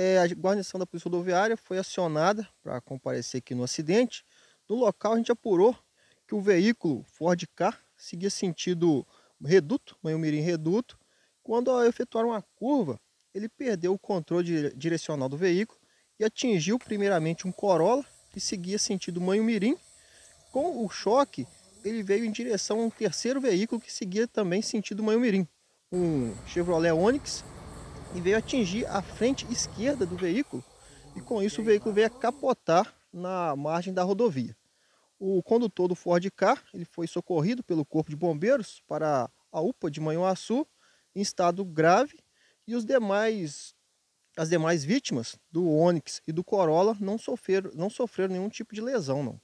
é, a guarnição da Polícia Rodoviária foi acionada para comparecer aqui no acidente. No local a gente apurou que o veículo Ford Ka seguia sentido reduto, Manhumirim reduto. Quando ao efetuar uma curva, ele perdeu o controle direcional do veículo e atingiu primeiramente um Corolla que seguia sentido Manhumirim. Com o choque, ele veio em direção a um terceiro veículo que seguia também sentido Manhumirim, um Chevrolet Onix, e veio atingir a frente esquerda do veículo e com isso o veículo veio a capotar na margem da rodovia. O condutor do Ford Ka ele foi socorrido pelo Corpo de Bombeiros para a UPA de Manhuaçu em estado grave e os demais, as demais vítimas do Onix e do Corolla não sofreram, não sofreram nenhum tipo de lesão. Não.